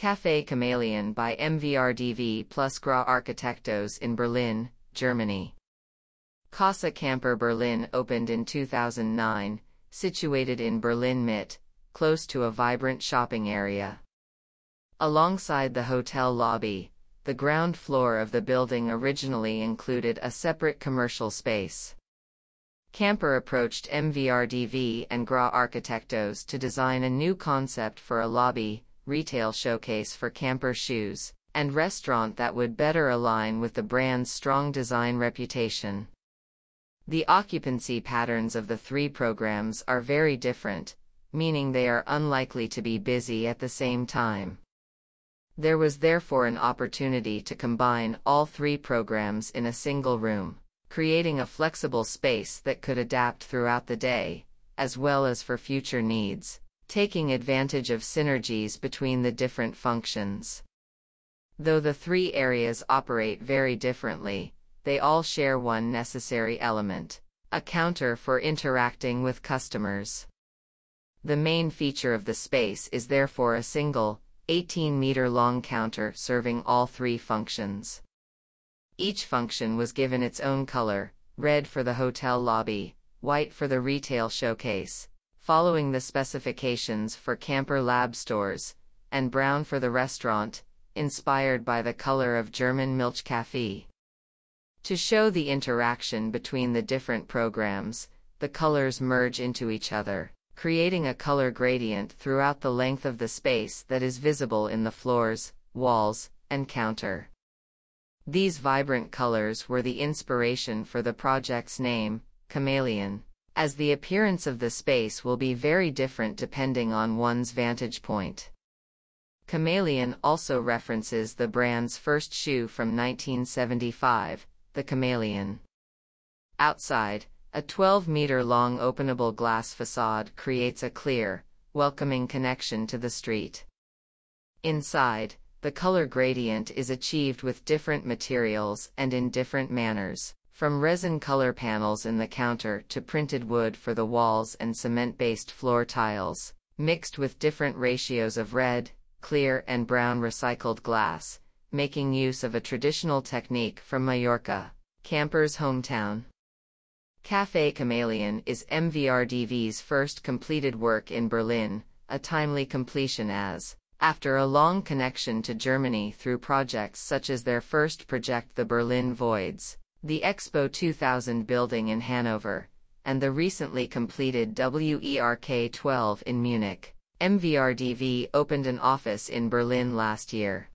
Café Camaleon by MVRDV plus GRAS Arquitectos in Berlin, Germany. Casa Camper Berlin opened in 2009, situated in Berlin Mitte, close to a vibrant shopping area. Alongside the hotel lobby, the ground floor of the building originally included a separate commercial space. Camper approached MVRDV and GRAS Arquitectos to design a new concept for a lobby, retail showcase for camper shoes, and restaurant that would better align with the brand's strong design reputation. The occupancy patterns of the three programs are very different, meaning they are unlikely to be busy at the same time. There was therefore an opportunity to combine all three programs in a single room, creating a flexible space that could adapt throughout the day, as well as for future needs, taking advantage of synergies between the different functions. Though the three areas operate very differently, they all share one necessary element a counter for interacting with customers. The main feature of the space is therefore a single, 18 meter long counter serving all three functions. Each function was given its own color red for the hotel lobby, white for the retail showcase, following the specifications for Camper Lab stores, and brown for the restaurant, inspired by the color of German Milchkaffee. To show the interaction between the different programs, the colors merge into each other creating a color gradient throughout the length of the space that is visible in the floors, walls, and counter. These vibrant colors were the inspiration for the project's name, Camaleon, as the appearance of the space will be very different depending on one's vantage point. Camaleon also references the brand's first shoe from 1975, the Camaleon. Outside, a 12 meter long openable glass facade creates a clear, welcoming connection to the street. Inside, the color gradient is achieved with different materials and in different manners, from resin color panels in the counter to printed wood for the walls and cement based floor tiles, mixed with different ratios of red, clear, and brown recycled glass, making use of a traditional technique from Mallorca, Camper's hometown. Café Camaleon is MVRDV's first completed work in Berlin, a timely completion as, after a long connection to Germany through projects such as their first project the Berlin Voids, the Expo 2000 building in Hanover, and the recently completed WERK 12 in Munich. MVRDV opened an office in Berlin last year.